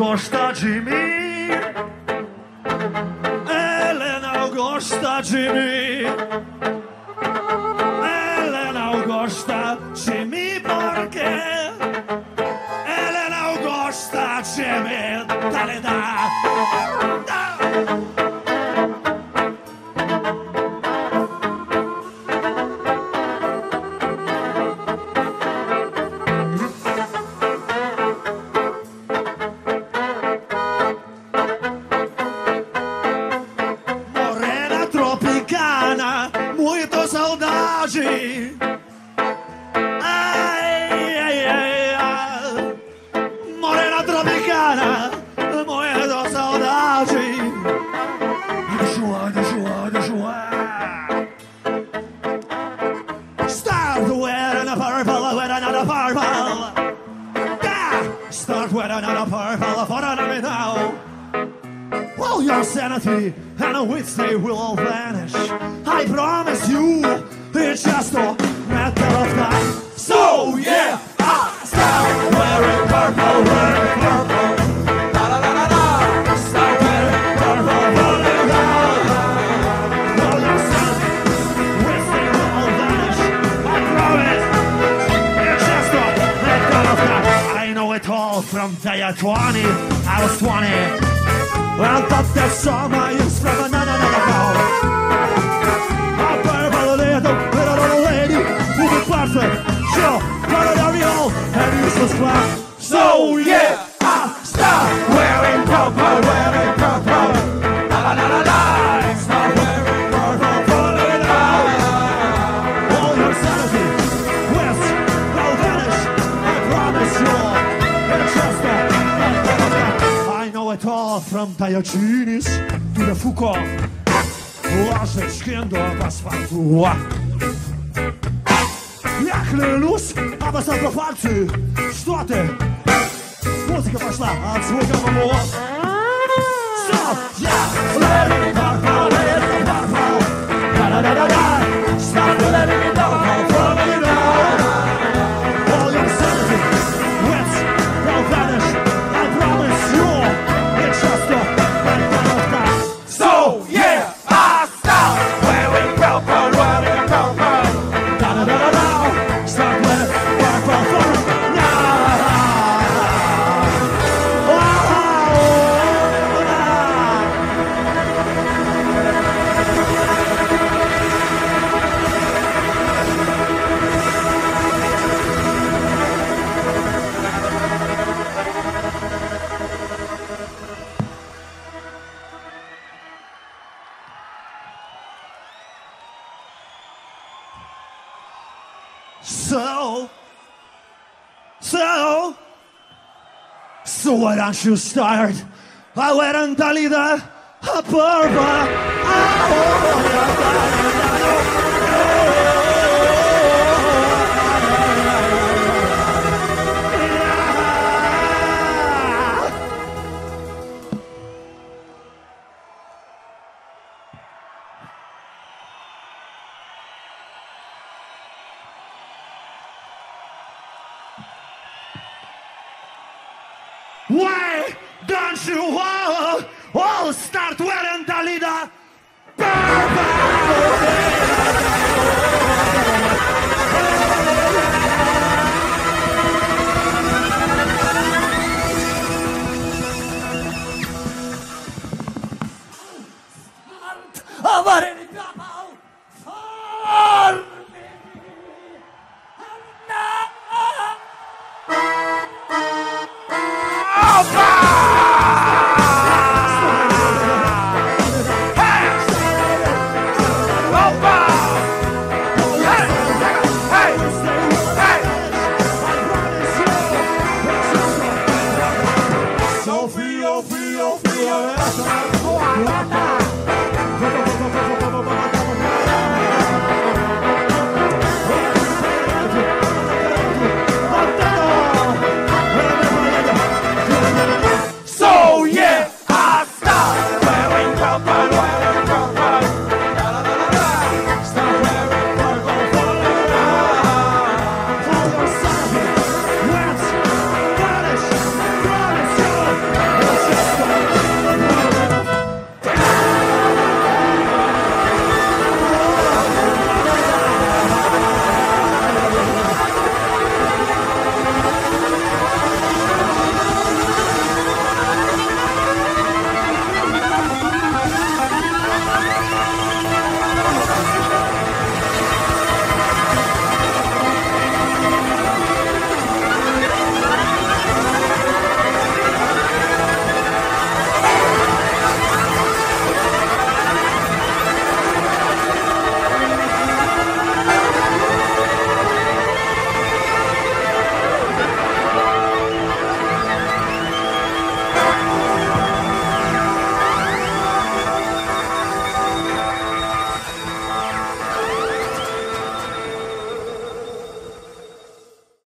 Augusta Jimmy. Elena Augusta Jimmy. Elena Augusta Jimmy perché? Elena Augusta Jimmy dale da, da. Start with another purple, for another now. All your sanity and wisdom will all vanish. I promise you, it's just a from day 20. I was 20. Well, but that summer is from another ball. A purple little, little, little lady who be perfect, sure, but a real and useless clown. So yeah, from Diogenes to the Foucault. Ложечки до асфальту. Я клянусь, обосновал пальцы. Что ты? Музыка пошла от звука моего. So, so, so why don't you start? I went and Dalida, a purple. Why don't you all, all start wearing